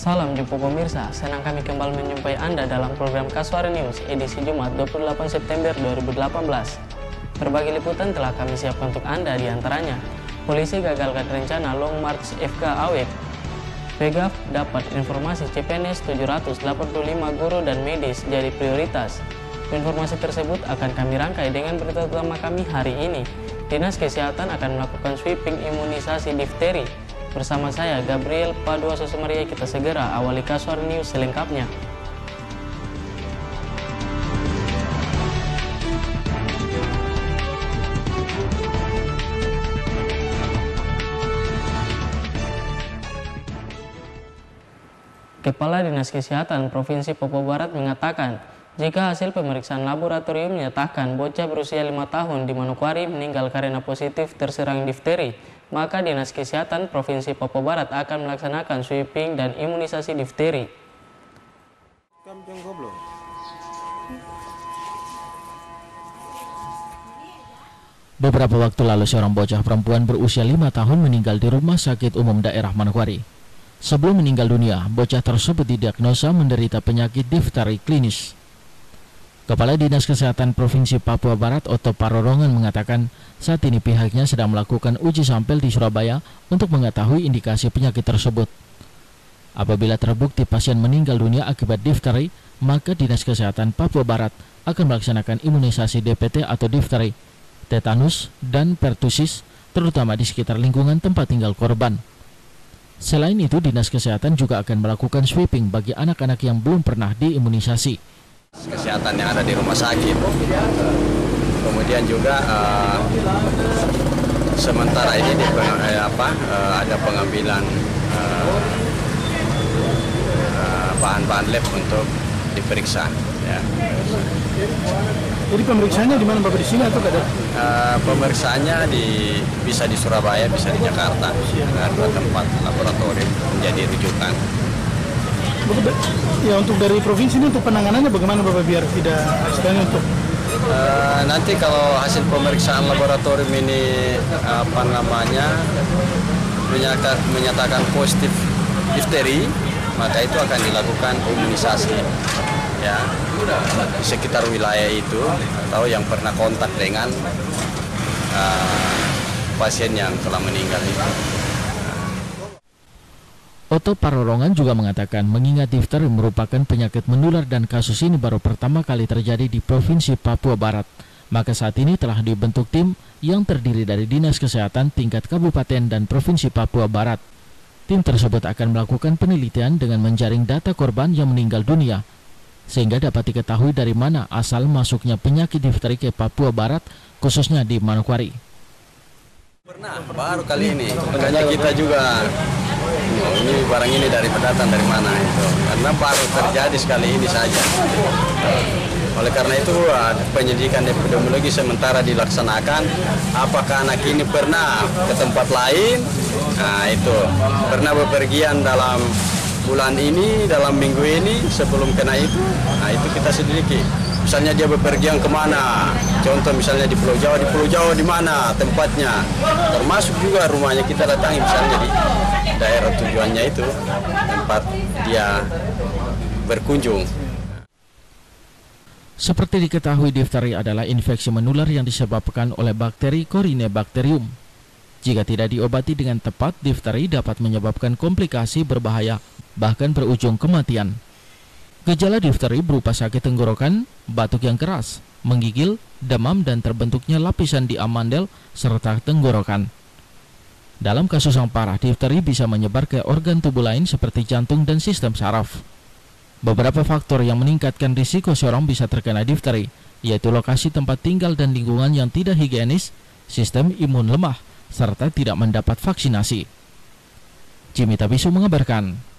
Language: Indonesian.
Salam jumpa pemirsa, senang kami kembali menjumpai Anda dalam program Kasuari News edisi Jumat 28 September 2018. Berbagai liputan telah kami siapkan untuk Anda di antaranya. Polisi gagalkan rencana Long March FK Awek. Pegaf dapat informasi CPNS 785 guru dan medis jadi prioritas. Informasi tersebut akan kami rangkai dengan berita utama kami hari ini. Dinas Kesehatan akan melakukan sweeping imunisasi difteri Bersama saya Gabriel Padua Sosumaria kita segera awali Kasur News selengkapnya. Kepala Dinas Kesehatan Provinsi Papua Barat mengatakan, jika hasil pemeriksaan laboratorium menyatakan bocah berusia 5 tahun di Manokwari meninggal karena positif terserang difteri, maka Dinas Kesehatan Provinsi Papua Barat akan melaksanakan sweeping dan imunisasi difteri. Beberapa waktu lalu seorang bocah perempuan berusia lima tahun meninggal di rumah sakit umum daerah Manokwari. Sebelum meninggal dunia, bocah tersebut didiagnosa menderita penyakit difteri klinis. Kepala Dinas Kesehatan Provinsi Papua Barat Otto Parorongan mengatakan saat ini pihaknya sedang melakukan uji sampel di Surabaya untuk mengetahui indikasi penyakit tersebut. Apabila terbukti pasien meninggal dunia akibat difteri, maka Dinas Kesehatan Papua Barat akan melaksanakan imunisasi DPT atau difteri, tetanus, dan pertusis, terutama di sekitar lingkungan tempat tinggal korban. Selain itu, Dinas Kesehatan juga akan melakukan sweeping bagi anak-anak yang belum pernah diimunisasi kesehatan yang ada di rumah sakit. Kemudian juga uh, sementara ini di eh, apa uh, ada pengambilan bahan-bahan uh, lab untuk diperiksa. Ya. Jadi pemeriksaannya di mana Bapak di sini atau ada? Uh, pemeriksaannya di bisa di Surabaya, bisa di Jakarta. Ada dua tempat laboratorium menjadi rujukan ya untuk dari provinsi ini untuk penanganannya bagaimana Bapak biar tidak istilahnya untuk uh, nanti kalau hasil pemeriksaan laboratorium ini apa namanya menyatakan, menyatakan positif difteri maka itu akan dilakukan imunisasi ya di sekitar wilayah itu atau yang pernah kontak dengan uh, pasien yang telah meninggal itu. Otto Parorongan juga mengatakan mengingat difteri merupakan penyakit menular dan kasus ini baru pertama kali terjadi di Provinsi Papua Barat. Maka saat ini telah dibentuk tim yang terdiri dari Dinas Kesehatan tingkat Kabupaten dan Provinsi Papua Barat. Tim tersebut akan melakukan penelitian dengan menjaring data korban yang meninggal dunia, sehingga dapat diketahui dari mana asal masuknya penyakit difteri ke Papua Barat, khususnya di Manokwari. Pernah, baru kali ini. Makanya kita juga ini barang ini dari pendatang dari mana itu? Karena baru terjadi sekali ini saja. Oleh karena itu penyidikan epidemiologi sementara dilaksanakan. Apakah anak ini pernah ke tempat lain? Nah itu. Pernah bepergian dalam bulan ini dalam minggu ini sebelum kena itu? Nah itu kita selidiki. Misalnya dia bepergian ke mana? Contoh misalnya di Pulau Jawa di Pulau Jawa di mana tempatnya? Termasuk juga rumahnya kita datangi misalnya di daerah tujuannya itu tempat dia berkunjung seperti diketahui difteri adalah infeksi menular yang disebabkan oleh bakteri Corynebacterium. Jika tidak diobati dengan tepat, difteri dapat menyebabkan komplikasi berbahaya, bahkan berujung kematian. Gejala difteri berupa sakit tenggorokan, batuk yang keras, menggigil, demam dan terbentuknya lapisan di amandel serta tenggorokan. Dalam kasus yang parah, difteri bisa menyebar ke organ tubuh lain seperti jantung dan sistem saraf. Beberapa faktor yang meningkatkan risiko seorang bisa terkena difteri, yaitu lokasi tempat tinggal dan lingkungan yang tidak higienis, sistem imun lemah, serta tidak mendapat vaksinasi. Jimmy Tabisu mengabarkan.